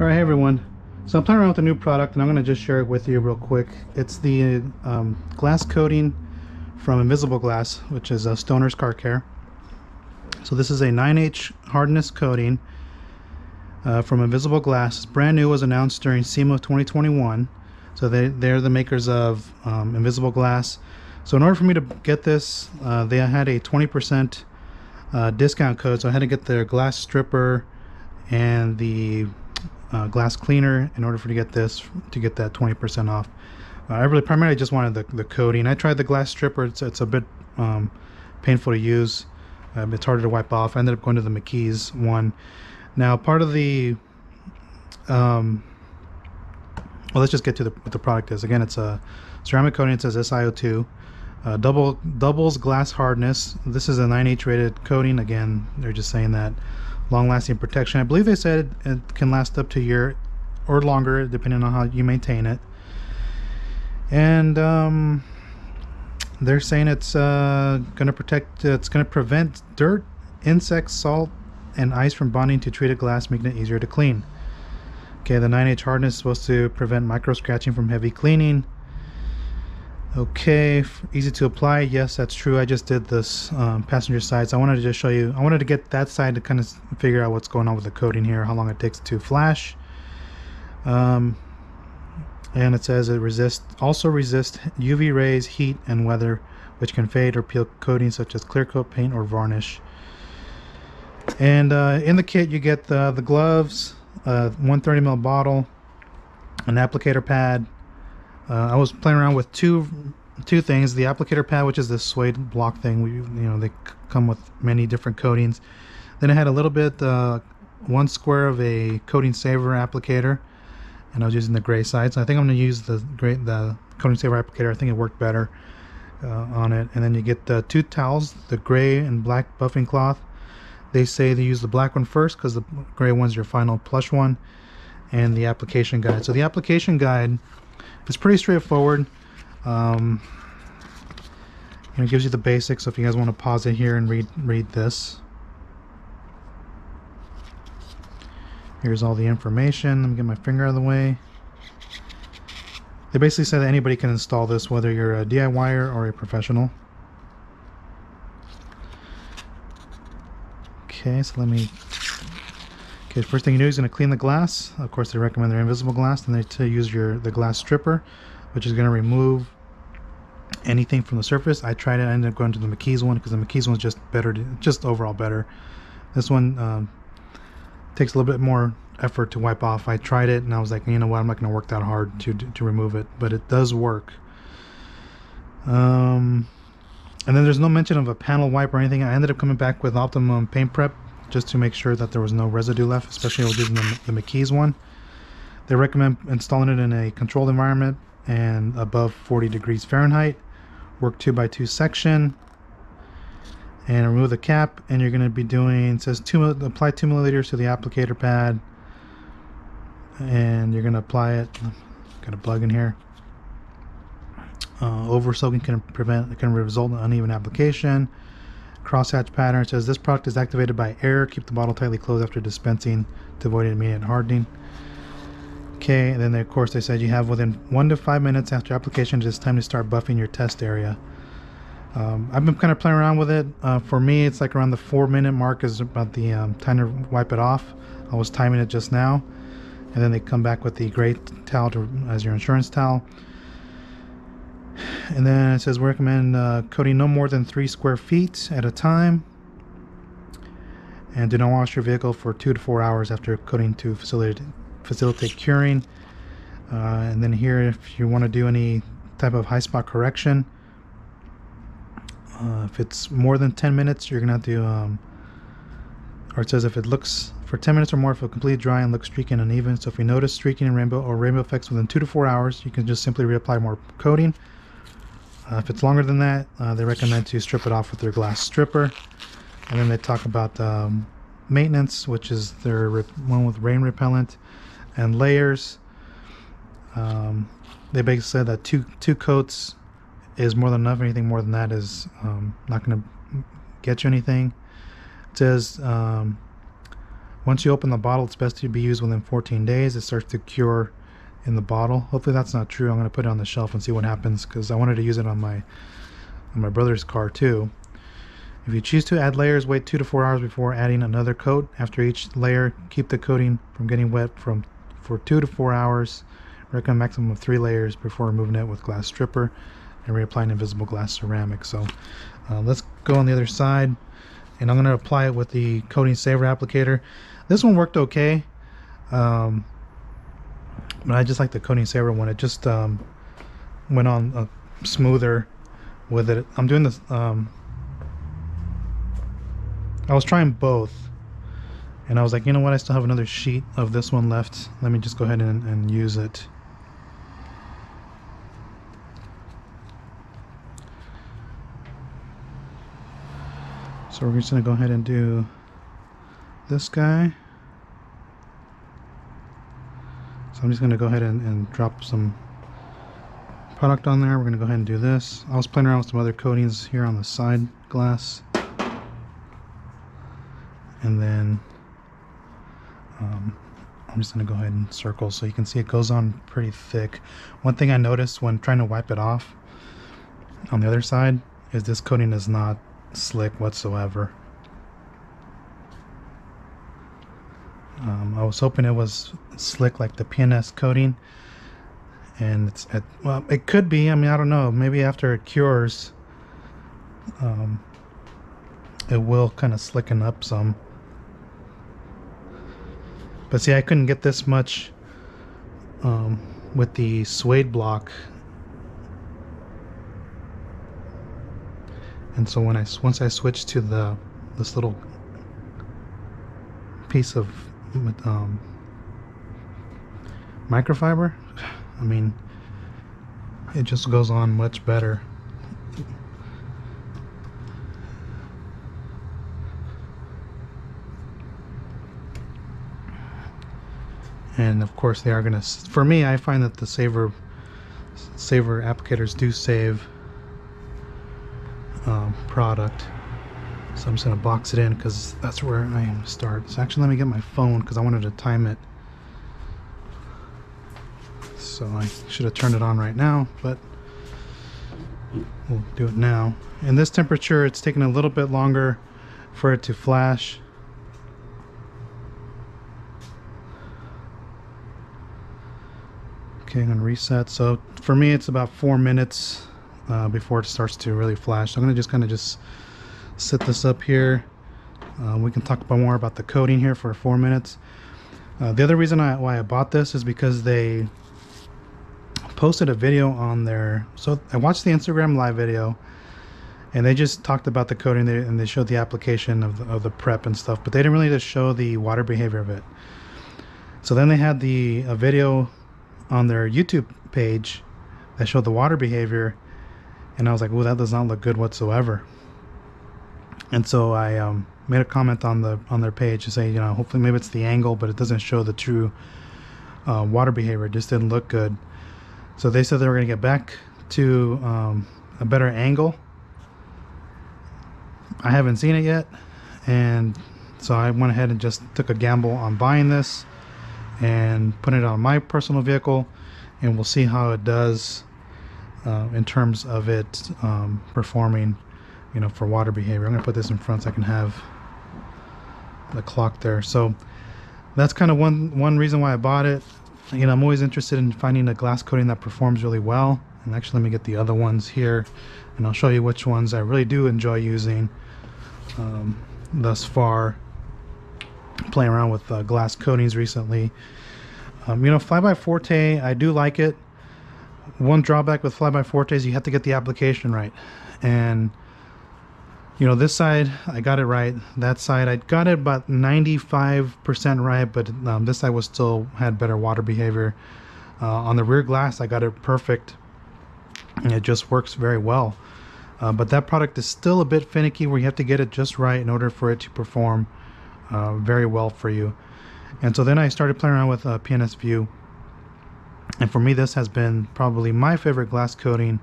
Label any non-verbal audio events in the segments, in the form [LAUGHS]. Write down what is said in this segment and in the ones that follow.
Alright, hey everyone. So I'm playing around with a new product and I'm going to just share it with you real quick. It's the um, glass coating from Invisible Glass, which is a Stoner's Car Care. So this is a 9H hardness coating uh, from Invisible Glass. It's brand new, was announced during SEMA 2021. So they, they're the makers of um, Invisible Glass. So in order for me to get this, uh, they had a 20% uh, discount code. So I had to get their glass stripper and the uh, glass cleaner in order for to get this to get that 20% off. Uh, I really primarily just wanted the, the coating. I tried the glass stripper. It's, it's a bit um, painful to use. Um, it's harder to wipe off. I ended up going to the McKee's one. Now part of the um, well, let's just get to the, what the product is. Again, it's a ceramic coating. It says SiO2. Uh, double doubles glass hardness. This is a 9H rated coating. Again, they're just saying that long-lasting protection. I believe they said it can last up to a year or longer, depending on how you maintain it. And um, they're saying it's uh, going to protect. It's going to prevent dirt, insects, salt, and ice from bonding to treated glass, making it easier to clean. Okay, the 9H hardness is supposed to prevent micro scratching from heavy cleaning. Okay, easy to apply. Yes, that's true. I just did this um, passenger side. So I wanted to just show you. I wanted to get that side to kind of figure out what's going on with the coating here, how long it takes to flash. Um, and it says it resists also resist UV rays, heat, and weather, which can fade or peel coatings such as clear coat paint or varnish. And uh, in the kit, you get the the gloves, a 130 ml bottle, an applicator pad, uh, I was playing around with two two things: the applicator pad, which is this suede block thing. We, you know, they come with many different coatings. Then I had a little bit, uh, one square of a coating saver applicator, and I was using the gray side. So I think I'm going to use the gray the coating saver applicator. I think it worked better uh, on it. And then you get the two towels, the gray and black buffing cloth. They say to use the black one first because the gray one's your final plush one, and the application guide. So the application guide it's pretty straightforward. Um, it gives you the basics. So if you guys want to pause it here and read read this. Here's all the information. Let me get my finger out of the way. They basically say that anybody can install this, whether you're a DIYer or a professional. Okay, so let me Okay, first thing you do is going to clean the glass. Of course, they recommend their invisible glass. Then they you use your the glass stripper, which is going to remove anything from the surface. I tried it. I ended up going to the McKee's one because the McKee's one's just better, just overall better. This one um, takes a little bit more effort to wipe off. I tried it and I was like, you know what, I'm not going to work that hard to to remove it, but it does work. Um, and then there's no mention of a panel wipe or anything. I ended up coming back with Optimum Paint Prep just to make sure that there was no residue left, especially using the, the McKee's one. They recommend installing it in a controlled environment and above 40 degrees Fahrenheit. Work 2 by 2 section and remove the cap and you're going to be doing says two apply 2 milliliters to the applicator pad and you're going to apply it got a plug in here uh, over soaking can prevent can result in uneven application crosshatch pattern. Says this product is activated by air. Keep the bottle tightly closed after dispensing to avoid immediate hardening. Okay, and then they, of course they said you have within one to five minutes after application, it's time to start buffing your test area. Um, I've been kind of playing around with it. Uh, for me, it's like around the four minute mark is about the um, time to wipe it off. I was timing it just now, and then they come back with the gray towel to, as your insurance towel. And then it says we recommend uh, coating no more than three square feet at a time. And do not wash your vehicle for two to four hours after coating to facilitate, facilitate curing. Uh, and then here, if you want to do any type of high spot correction, uh, if it's more than 10 minutes, you're going to have to, um, or it says if it looks for 10 minutes or more, if it completely dry and looks streaky and uneven. So if you notice streaking and rainbow or rainbow effects within two to four hours, you can just simply reapply more coating. Uh, if it's longer than that, uh, they recommend to strip it off with their glass stripper. And then they talk about um, maintenance, which is their one with rain repellent and layers. Um, they basically said that two two coats is more than enough. Anything more than that is um, not going to get you anything. It says um, once you open the bottle, it's best to be used within 14 days. It starts to cure in the bottle. Hopefully that's not true. I'm going to put it on the shelf and see what happens because I wanted to use it on my on my brother's car too. If you choose to add layers, wait two to four hours before adding another coat. After each layer, keep the coating from getting wet from for two to four hours. Recommend maximum of three layers before removing it with glass stripper and reapplying invisible glass ceramic. So uh, let's go on the other side and I'm going to apply it with the coating saver applicator. This one worked okay. Um, but I just like the coating saver one. It just um, went on uh, smoother with it. I'm doing this um, I was trying both. And I was like you know what? I still have another sheet of this one left. Let me just go ahead and, and use it. So we're just gonna go ahead and do this guy so I'm just gonna go ahead and, and drop some product on there we're gonna go ahead and do this I was playing around with some other coatings here on the side glass and then um, I'm just going to go ahead and circle so you can see it goes on pretty thick. One thing I noticed when trying to wipe it off on the other side is this coating is not slick whatsoever. Um, I was hoping it was slick like the PNS coating and it's at, well it could be I mean I don't know maybe after it cures um, it will kind of slicken up some but see, I couldn't get this much um, with the suede block. And so when I once I switched to the this little piece of um, microfiber, I mean, it just goes on much better. and of course they are going to for me I find that the saver saver applicators do save um, product so I'm just going to box it in because that's where I am to start so actually let me get my phone because I wanted to time it so I should have turned it on right now but we'll do it now in this temperature it's taking a little bit longer for it to flash Okay, I'm gonna reset. So for me, it's about four minutes uh, before it starts to really flash. So I'm gonna just kind of just set this up here. Uh, we can talk about more about the coating here for four minutes. Uh, the other reason I, why I bought this is because they posted a video on there. So I watched the Instagram live video and they just talked about the coating there and they showed the application of the, of the prep and stuff, but they didn't really just show the water behavior of it. So then they had the a video on their YouTube page that showed the water behavior, and I was like, "Well, that does not look good whatsoever." And so I um, made a comment on the on their page to say, you know, hopefully maybe it's the angle, but it doesn't show the true uh, water behavior. It just didn't look good. So they said they were going to get back to um, a better angle. I haven't seen it yet, and so I went ahead and just took a gamble on buying this and put it on my personal vehicle and we'll see how it does uh, in terms of it um, performing you know for water behavior I'm gonna put this in front so I can have the clock there so that's kind of one one reason why I bought it you know I'm always interested in finding a glass coating that performs really well and actually let me get the other ones here and I'll show you which ones I really do enjoy using um, thus far playing around with uh, glass coatings recently. Um, you know, Flyby Forte, I do like it. One drawback with Flyby Forte is you have to get the application right. And, you know, this side, I got it right. That side, I got it about 95% right, but um, this side was still had better water behavior. Uh, on the rear glass, I got it perfect. It just works very well. Uh, but that product is still a bit finicky where you have to get it just right in order for it to perform uh, very well for you. And so then I started playing around with uh, PNS View. And for me, this has been probably my favorite glass coating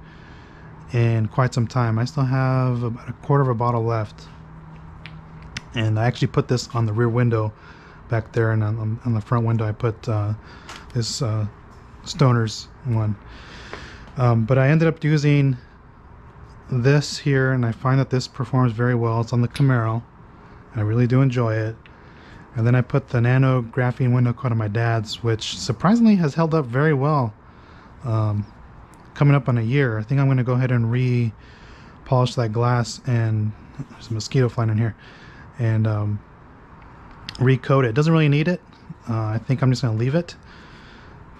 in quite some time. I still have about a quarter of a bottle left. And I actually put this on the rear window back there, and on, on the front window I put uh, this uh, Stoner's one. Um, but I ended up using this here, and I find that this performs very well. It's on the Camaro. and I really do enjoy it. And then I put the nano graphene window coat on my dad's, which surprisingly has held up very well. Um, coming up on a year, I think I'm going to go ahead and re-polish that glass and there's a mosquito flying in here and um, recoat it. Doesn't really need it. Uh, I think I'm just going to leave it.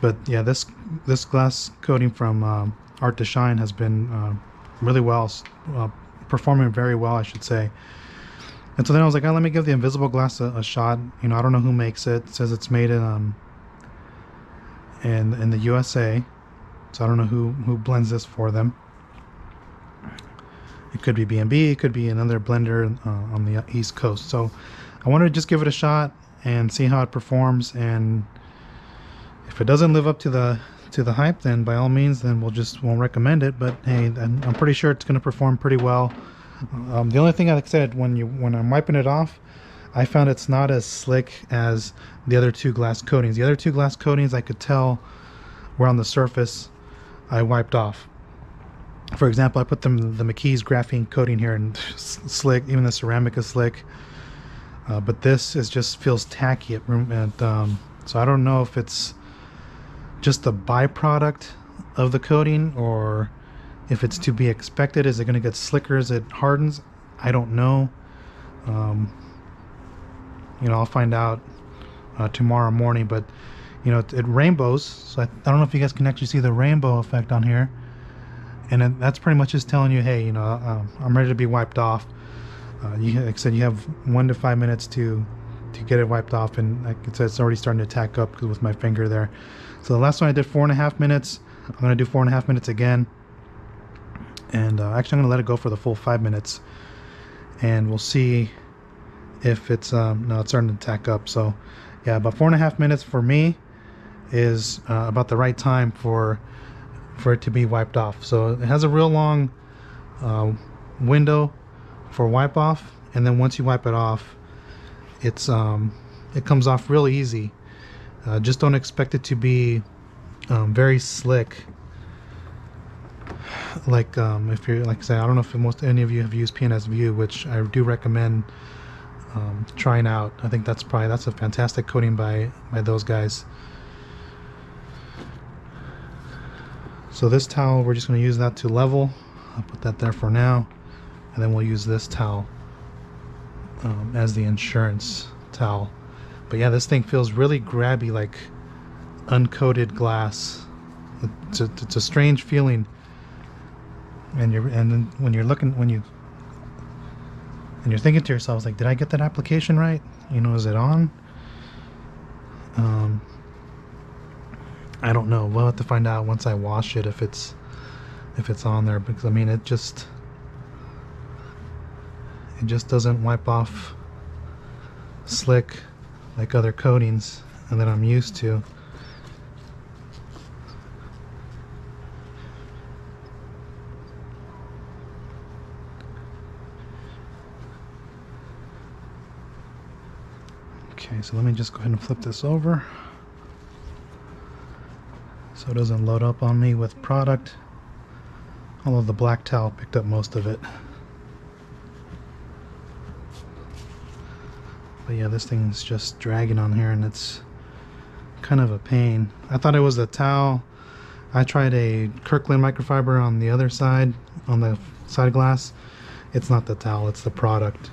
But yeah, this this glass coating from um, ArtDeShine has been uh, really well, uh, performing very well, I should say. And so then I was like, oh, let me give the invisible glass a, a, shot. You know, I don't know who makes it. It says it's made in um in in the USA. So I don't know who who blends this for them. It could be B&B, it could be another blender uh, on the East Coast. So I wanted to just give it a shot and see how it performs and if it doesn't live up to the to the hype then by all means then we'll just won't recommend it but hey I'm pretty sure it's going to perform pretty well um, the only thing I said when you when I'm wiping it off, I found it's not as slick as the other two glass coatings. The other two glass coatings I could tell were on the surface I wiped off. For example, I put them the McKee's graphene coating here and slick. Even the ceramic is slick. Uh, but this is just feels tacky at room and um, so I don't know if it's just a byproduct of the coating or if it's to be expected. Is it going to get slicker as it hardens? I don't know. Um, you know, I'll find out uh, tomorrow morning. But you know, it, it rainbows. So I, I, don't know if you guys can actually see the rainbow effect on here. And it, that's pretty much just telling you, hey, you know, uh, I'm ready to be wiped off. Uh, you, like I said, you have one to five minutes to to get it wiped off, and like I said, it's already starting to tack up with my finger there. So the last one I did four and a half minutes. I'm gonna do four and a half minutes again and uh, actually I'm gonna let it go for the full five minutes and we'll see if it's um, no it's starting to tack up so yeah about four and a half minutes for me is uh, about the right time for for it to be wiped off. So it has a real long uh, window for wipe off and then once you wipe it off it's um, it comes off real easy. Uh, just don't expect it to be um, very slick. Like um, if you're like I say I don't know if most any of you have used PNS View which I do recommend um, trying out. I think that's probably that's a fantastic coating by by those guys so this towel we're just going to use that to level. I'll put that there for now. And then we'll use this towel um, as the insurance towel. But yeah this thing feels really grabby like uncoated glass. It's a, it's a strange feeling and you're and when you're looking when you and you're thinking to yourselves like did i get that application right? You know is it on? Um i don't know. We'll have to find out once i wash it if it's if it's on there because i mean it just it just doesn't wipe off slick like other coatings and that i'm used to. Okay, so let me just go ahead and flip this over so it doesn't load up on me with product. Although the black towel picked up most of it. But yeah this thing's just dragging on here and it's kind of a pain. I thought it was the towel. I tried a Kirkland microfiber on the other side on the side glass. It's not the towel it's the product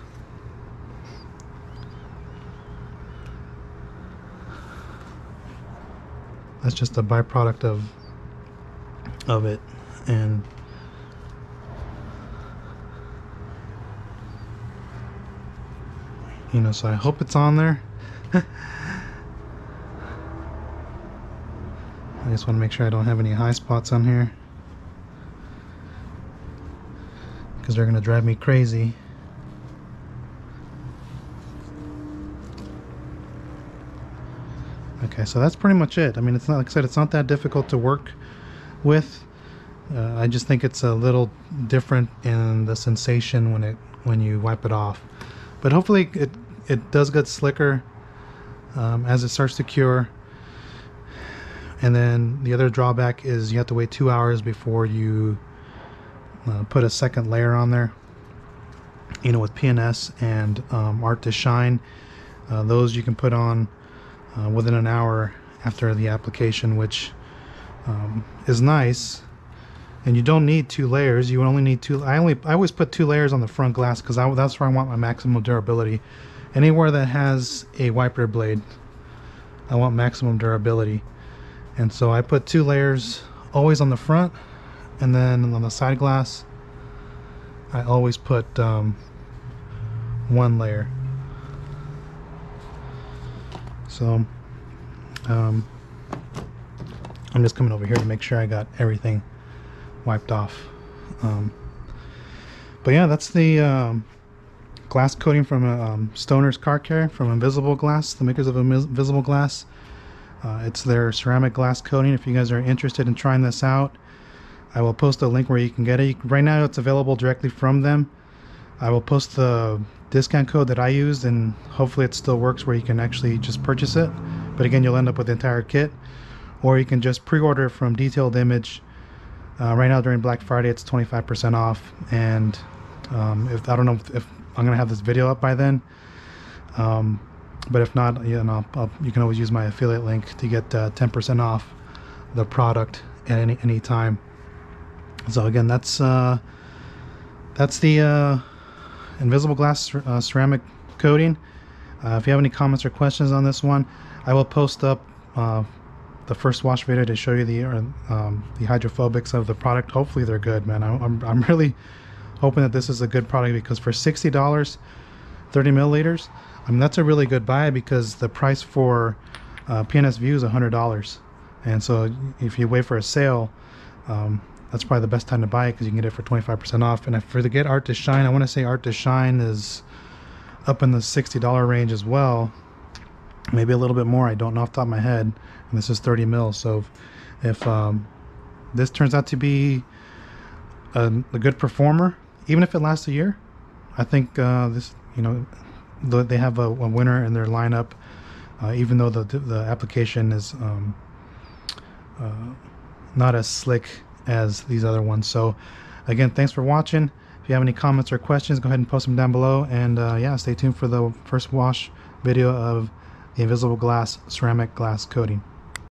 that's just a byproduct of of it. And you know so I hope it's on there. [LAUGHS] I just want to make sure I don't have any high spots on here. Because they're gonna drive me crazy Okay, so that's pretty much it. I mean, it's not like I said, it's not that difficult to work with. Uh, I just think it's a little different in the sensation when it when you wipe it off. But hopefully it it does get slicker. um, as it starts to cure. And then the other drawback is you have to wait two hours before you uh, put a second layer on there. You know, with PNS and um, ArtDeShine, uh, those you can put on uh, within an hour after the application, which um, is nice. And you don't need two layers. You only need two. I only I always put two layers on the front glass because that's where I want my maximum durability. Anywhere that has a wiper blade, I want maximum durability. And so I put two layers always on the front, and then on the side glass, I always put um, one layer. So um, I'm just coming over here to make sure I got everything wiped off. Um, but yeah, that's the um, glass coating from um, Stoner's Car Care from Invisible Glass, the makers of Invisible Glass. Uh, it's their ceramic glass coating. If you guys are interested in trying this out, I will post a link where you can get it. Right now, it's available directly from them. I will post the discount code that I used, and hopefully, it still works where you can actually just purchase it. But again, you'll end up with the entire kit, or you can just pre-order from Detailed Image. Uh, right now, during Black Friday, it's 25% off, and um, if I don't know if, if, I'm gonna have this video up by then. Um, but if not, you know, I'll, you can always use my affiliate link to get 10% uh, off the product at any any time. So again, that's uh, that's the uh, invisible glass uh, ceramic coating. Uh, if you have any comments or questions on this one, I will post up uh, the first wash video to show you the um, the hydrophobics of the product. Hopefully they're good, man. I'm, I'm [LAUGHS] really hoping that this is a good product because for $60, 30 milliliters, I mean, that's a really good buy because the price for uh, PNS View is $100. And so if you wait for a sale, um, that's probably the best time to buy it because you can get it for 25% off. And for the get ArtDeShine, I want to say ArtDeShine is up in the $60 range as well. Maybe a little bit more. I don't know off the top of my head. And this is 30 mils. So if, if um, this turns out to be a, a, good performer, even if it lasts a year, I think uh, this, you know, they have a, a winner in their lineup, uh, even though the the application is um, uh, not as slick as these other ones. So, again, thanks for watching. If you have any comments or questions, go ahead and post them down below. And uh, yeah, stay tuned for the first wash video of the invisible glass ceramic glass coating.